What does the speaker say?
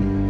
Bye.